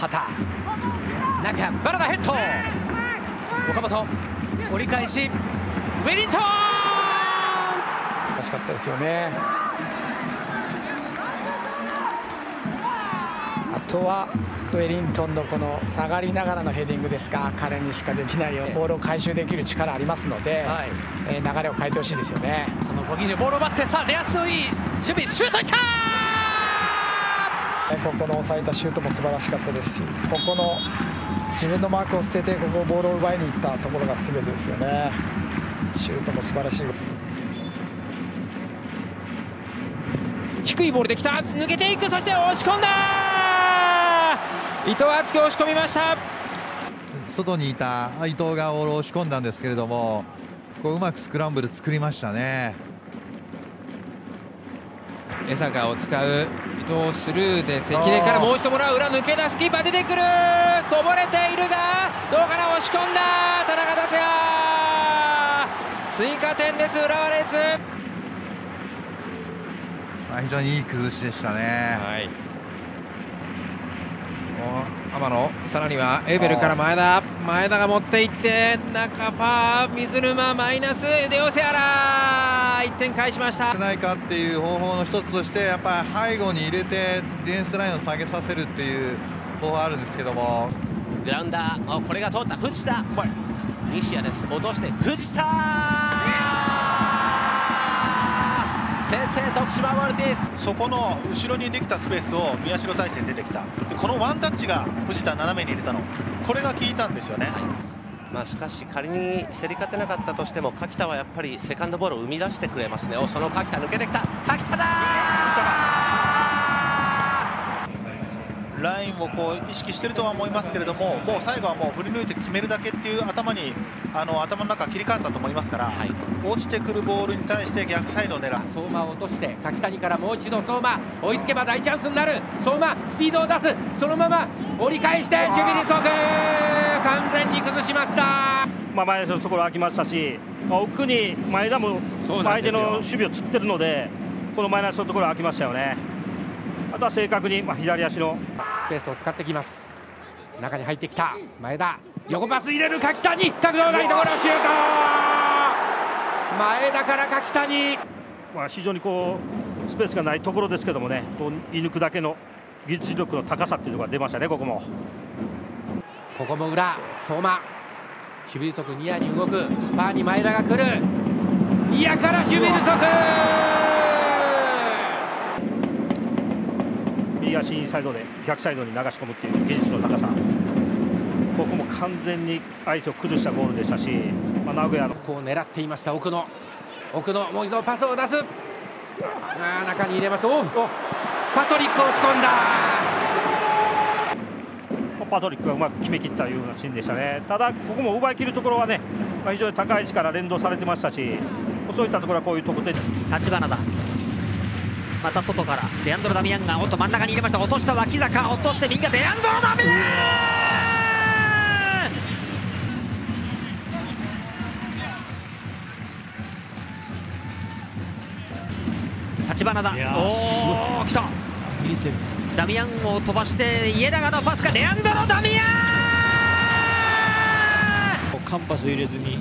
畑中バラダヘッド。岡本折り返し。ウェリントン。惜しかったですよね。あとはウェリントンのこの下がりながらのヘディングですが彼にしかできないよボールを回収できる力ありますので、はい、えー、流れを変えてほしいですよね。そのフォギーニボールを奪ってさあ出足のいい守備シュートいったここの抑えたシュートも素晴らしかったですしここの自分のマークを捨ててここボールを奪いにいったところが全てですよね。シュートも素晴らしい。低いボールできた。抜けていく。そして押し込んだ。伊藤敦樹押し込みました。外にいた伊藤が押し込んだんですけれどもこううまくスクランブル作りましたね江坂を使う伊藤スルーで関根からもう一度もらう。裏抜け出すキーパー出てくる。こぼれているがどうかな押し込んだ。田中達也。追加点です浦和レッズ。非常にいい崩しでしたね。はい。天野。さらにはエーベルから前田。前田が持っていって中パー水沼マイナスデオセアラ1点返しました。ないかっていう方法の一つとしてやっぱり背後に入れてディフェンスラインを下げさせるっていう方法あるんですけども。グラウンダーこれが通った。藤田。西矢です。落として藤田。先制徳島マルティスそこの後ろにできたスペースを宮代大勢出てきた。このワンタッチが藤田斜めに入れたの。これが効いたんですよね、はい、まあ、しかし仮に競り勝てなかったとしても柿田はやっぱりセカンドボールを生み出してくれますね。おその柿田抜けてきた。柿田だラインをこう意識しているとは思いますけれどももう最後はもう振り抜いて決めるだけっていう頭にあの頭の中切り替わったと思いますから、はい、落ちてくるボールに対して逆サイドを狙う。相馬を落として柿谷からもう一度相馬。追いつけば大チャンスになる。相馬スピードを出す。そのまま折り返して守備に即完全に崩しました。まあ、前のところ空きましたし、まあ、奥に前田も相手の守備をつってるのでこのマイナスのところ空きましたよね。あとは正確に、まあ、左足のスペースを使ってきます。中に入ってきた。前田。横パス入れる。柿谷角度ないところシュート。前田から柿谷、まあ、非常にこうスペースがないところですけどもねこう射抜くだけの技術力の高さっていうのが出ましたねここも。ここも裏。相馬。守備不足ニアに動く。ファーに前田が来る。ニアから守備不足右足インサイドで逆サイドに流し込むっていう技術の高さ。ここも完全に相手を崩したゴールでしたし、まあ、名古屋のこう狙っていました。奥野。奥野もう一度パスを出す。あ中に入れます。おパトリック押し込んだ。パトリックがうまく決めきったようなシーンでしたね。ただここも奪い切るところはね、まあ、非常に高い位置から連動されてましたしそういったところはこういう得点立花だまた外から。レアンドロ・ダミアンがおっと真ん中に入れました。落とした脇坂。落として右がレアンドロ・ダミアン！立花だ。おお来た。ダミアンを飛ばして家長のパスか。レアンドロ・ダミアン！カンパス入れずに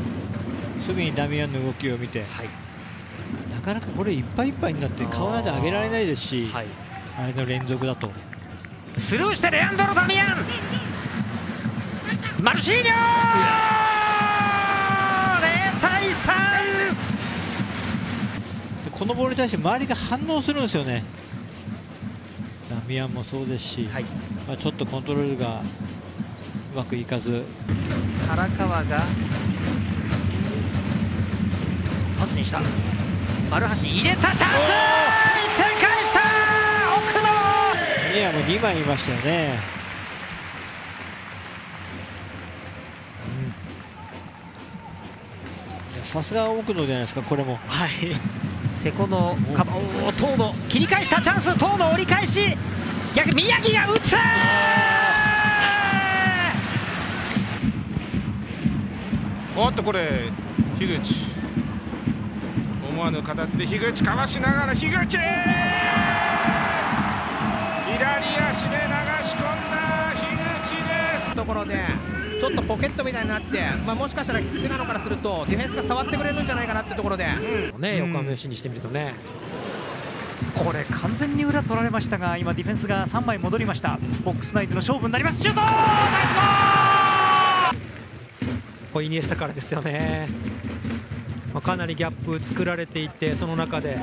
すぐにダミアンの動きを見て、はいなかなかこれいっぱいいっぱいになって顔まで上げられないですし、はい、あれの連続だと。スルーしてレアンドロ・ダミアン。マルシーニョ0対3このボールに対して周りが反応するんですよね。ダミアンもそうですし、はい、まあ、ちょっとコントロールがうまくいかず。原川がパスにした丸橋入れたチャンス1点返した奥野ニアも2枚いましたよね。さすが奥野じゃないですかこれも。はい。瀬古のカバー遠野。切り返したチャンス遠野折り返し。逆宮城が打つおっとこれ樋口思わぬ形で樋口かわしながら樋口!左足で流し込んだ樋口ころでちょっとポケットみたいになって、まあ、もしかしたら菅野からするとディフェンスが触ってくれるんじゃないかなってところで、うん、ね、横浜 FC にしてみるとね。これ完全に裏取られましたが今ディフェンスが3枚戻りました。ボックス内での勝負になります。シュート!ナイスゴール!イニエスタからですよね、まあ、かなりギャップ作られていてその中で。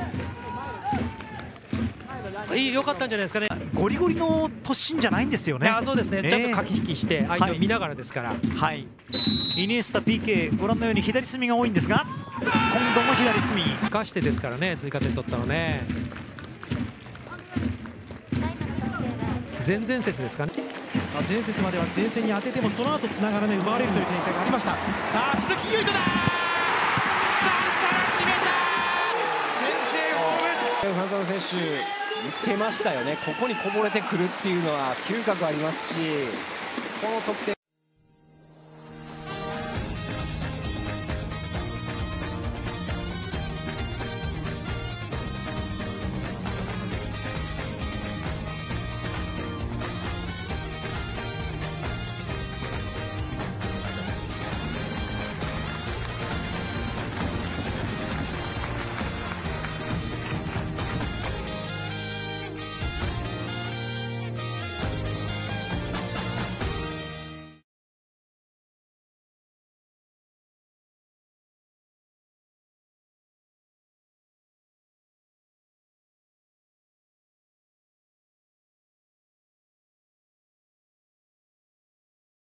いい良かったんじゃないですかね。ゴリゴリの突進じゃないんですよね。あそうですね、ちゃんと駆け引きして相手を見ながらですから、はい、はい、イニエスタ PK ご覧のように左隅が多いんですが今度も左隅。生かしてですからね追加点取ったのね。前々節ですかね。前節までは前線に当ててもその後つながらね奪われるという展開がありました。さあ鈴木唯人だサンタナ選手言ってましたよね。ここにこぼれてくるっていうのは嗅覚ありますしこの得点